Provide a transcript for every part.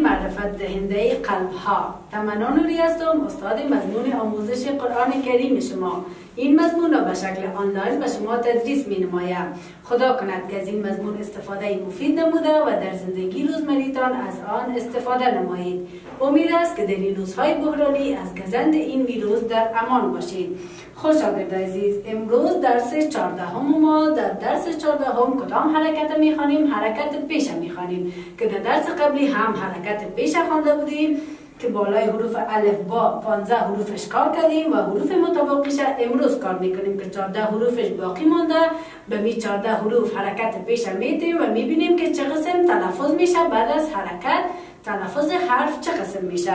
معرفت دهنده قلب ها تمنا نوری هستم استاد مضمون آموزش قرآن کریم شما. این مضمون را به شکل آنلاین به شما تدریس می نمایم خدا کند که از این مضمون استفاده مفید نموده و در زندگی روزمریتان از آن استفاده نمایید. امید است که در این روزهای بحرانی از گزند این ویروس در امان باشید. خوش آقای عزیز. امروز درس چهاردهم ما در درس چهاردهم کدام حرکت می‌خوانیم؟ حرکت پیش می‌خوانیم که در درس قبلی هم حرکت پیش خوانده بودیم. که بالای حروف الف با 15 حروفش کار کردیم و حروف مطابقش امروز کار می‌کنیم که 14 حروفش باقی مانده. به می 14 حروف حرکت پیش میتیم و می‌بینیم که چه قسم تلفظ میشه. بعد از حرکت تلفظ حرف چه قسم میشه.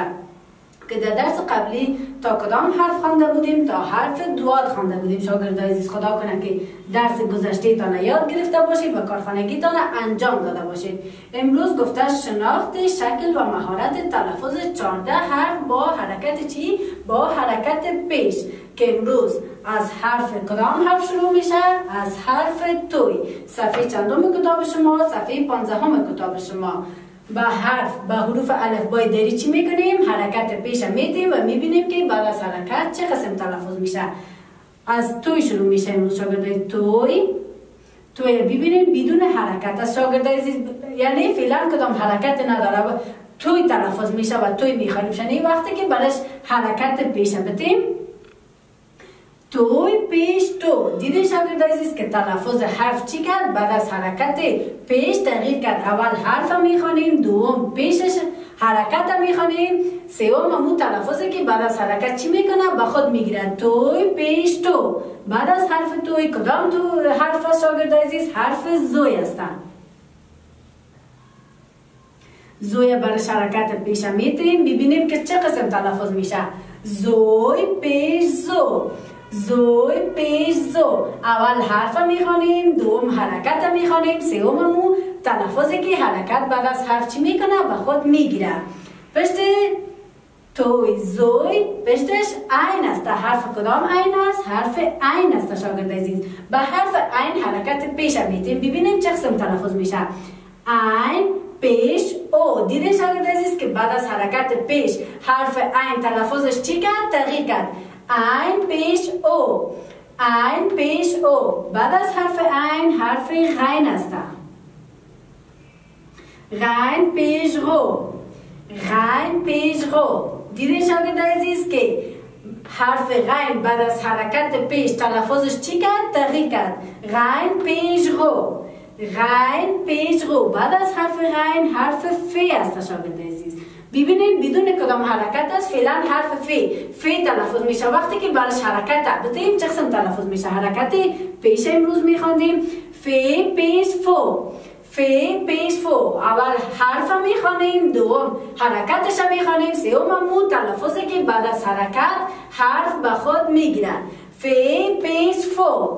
که در درس قبلی تا کدام حرف خوانده بودیم تا حرف دواد خوانده بودیم. شاگرد عزیز خدا کنه که درس گذشته تان یاد گرفته باشید و کارخانگی تان انجام داده باشید. امروز گفته شناخت شکل و مهارت تلفظ 14 حرف با حرکت چی؟ با حرکت پیش که امروز از حرف کدام حرف شروع میشه؟ از حرف توی. صفحه چندم کتاب شما صفحه 15 کتاب شما. با حرف با حروف الف بای دری چی می‌کنیم؟ حرکت پیش میتیم و می‌بینیم که بعد از حرکت چه قسم تلفظ میشه. از توی شروع میشه امروز شاگرده توی. توی ببینیم بدون حرکت. از شاگرده یعنی فعلا کدام حرکت نداره. توی تلفظ میشه و توی می‌خوانیم. شنی وقتی که بعدش حرکت پیش بتیم توی پیش تو. دیده شاگرد عزیز که تلفظ حرف چی کرد؟ بعد از حرکت پیش تغییر کرد. اول حرف می‌خوانیم دوم پیشش حرکت می‌خوانیم سوم همون تلفظی که بعد از حرکت چی می‌کنه؟ به خود می‌گیرن. توی پیش تو. بعد از حرف توی کدام تو حرف از شاگرد عزیز حرف زوی هستن. زوی برش حرکت پیش میتیم ببینیم که چه قسم تلفظ میشه. زوی پیش زو. زوی پیش زو. اول حرف می‌خوانیم دوم حرکت می‌خوانیم سوممو تلفظی که حرکت بعد از حرف چی می‌کنه؟ به خود می‌گیره. پشت توی زوی پشتش عین است. حرف کدام عین است؟ حرف عین است شاگرد عزیز. به حرف عین حرکت پیش میتیم ببینیم چه قسم تلفظ میشه. عین پیش او. دیده شاگرد عزیز که بعد از حرکت پیش حرف عین تلفظش چی کرد؟ تغییر کرد. عین پیش او. عین پیش او. بعد از حرف عین حرف غین است غین پیش رو. غین پیش رو. دیده شاگرد عزیز که حرف غین بعد از حرکت پیش تلفظش چی کرد؟ تغییر کرد. غین پیش رو. غین پیش رو. بعد از حرف غین حرف فی است شاگرد ببینید بدون کدام حرکت است؟ فعلا حرف فی فی تلفظ میشه. وقتی که برش حرکت بتیم چه قسم تلفظ میشه. حرکت پیش امروز میخواندیم فی پیش فو. فی پیش فو. اول حرف می‌خوانیم دوم حرکتش می‌خوانیم سوم مو تلفظی که بعد از حرکت حرف به خود می‌گیرن. فی پیش فو.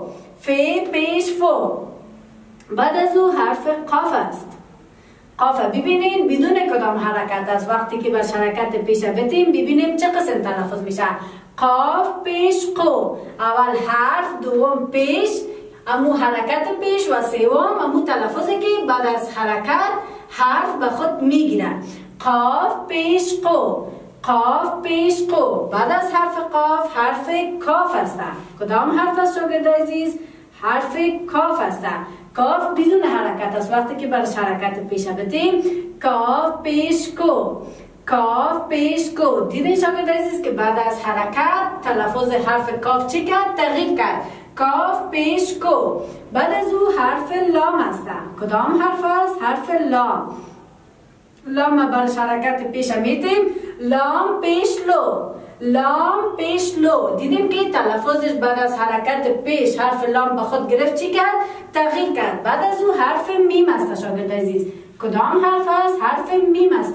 فی پیش فو. بعد از او حرف قاف است. قاف ببینین بدون کدام حرکت است وقتی که بر حرکت پیش بتیم ببینیم چه قسم تلفظ میشه. قاف پیش قو. اول حرف دوم پیش امو حرکت پیش و سوم امو تلفظی که بعد از حرکت حرف به خود می‌گیرن. قاف پیش قو. قاف پیش قو. بعد از حرف قاف حرف کاف است کدام حرف است شاگرد عزیز؟ حرف کاف است کاف بدون حرکت است. وقتی که برش حرکت پیش بدیم کاف پیش کو کاف پیش کو دیدین شاگرد عزیز که بعد از حرکت تلفظ حرف کاف چی کرد؟ تغییر کرد. کاف پیش کو بعد از او حرف لام است کدام حرف است؟ حرف لام. لام برش حرکت پیش میتیم لام پیش لو لام پیش لو دیدیم که تلفظش بعد از حرکت پیش حرف لام به خود گرفت چی کرد تغییر کرد بعد از او حرف میم است شاگرد عزیز کدام حرف است حرف میم است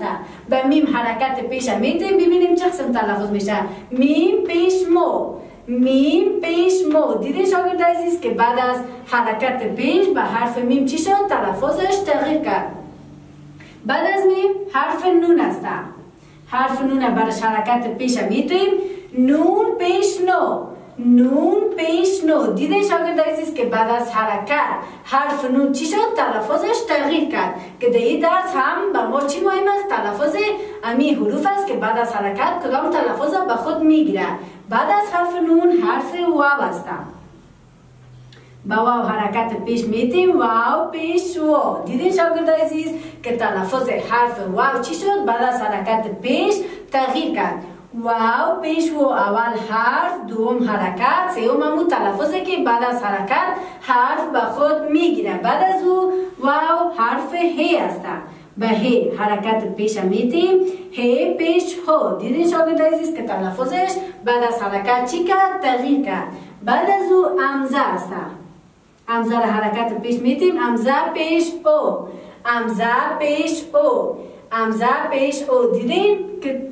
به میم حرکت پیش میتیم ببینیم چه قسم تلفظ میشه میم پیش مو میم پیش مو دیدین شاگرد عزیز که بعد از حرکت پیش به حرف میم چی شد تلفظش تغییر کرد بعد از میم حرف نون است حرف نون برش حرکت پیش میتیم نون پیش نو. نون پیش نو. دیدین شاگرد عزیز که بعد از حرکت حرف نون چی شد؟ تلفظش تغییر کرد. که در این درس هم به ما چی مهم است؟ تلفظ امی حروف است که بعد از حرکت کدام تلفظ به خود می‌گیره بعد از حرف نون حرف واو است واو حرکت پیش میتیم واو پیش واو دیدین شاگرد عزیز که تلفظ حرف واو چی شد بعد از حرکت پیش تغییر کرد واو پیش و اول حرف دوم حرکت سوم همون تلفظه که بعد از حرکت حرف به خود می‌گیره بعد از او واو حرف هی است به هی حرکت پیش میتیم هی پیش هو دیدین شاگرد عزیز که تلفظش بعد از حرکت چی کرد تغییر کرد بعد از او امزه است امزه حرکت پیش میتیم امزه پیش او. امزه پیش او. امزه پیش او. دیدین که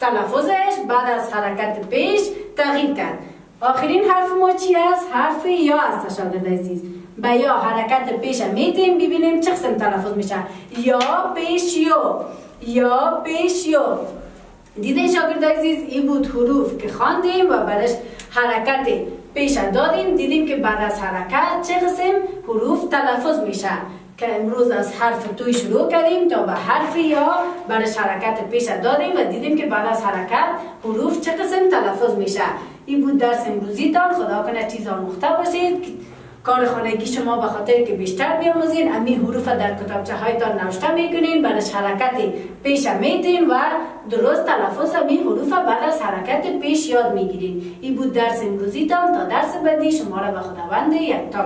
تلفظش بعد از حرکت پیش تغییر کرد. آخرین حرف ما چی است؟ حرف یا است شاگرد عزیز. به یا حرکت پیش میتیم ببینیم چه قسم تلفظ میشه. یا پیش یا یا پیش یا دیدین شاگرد عزیز این بود حروف که خواندیم و برش حرکت پیش دادیم دیدیم که بعد از حرکت چه قسم حروف تلفظ میشه که امروز از حرف توی شروع کردیم تا به حرف یا برش حرکت پیش دادیم و دیدیم که بعد از حرکت حروف چه قسم تلفظ میشه. این بود درس امروزی تان خدا کنه چیز آموخته باشید. کار خانگی شما به خاطر که بیشتر بیاموزین امی حروف در کتابچه هایتان نوشته می‌کنین برش حرکت پیش میتین و درست تلفظ امی حروف بعد حرکت پیش یاد می‌گیرین. این بود درس امروزی تان تا درس بعدی شما را به خداوند یک تا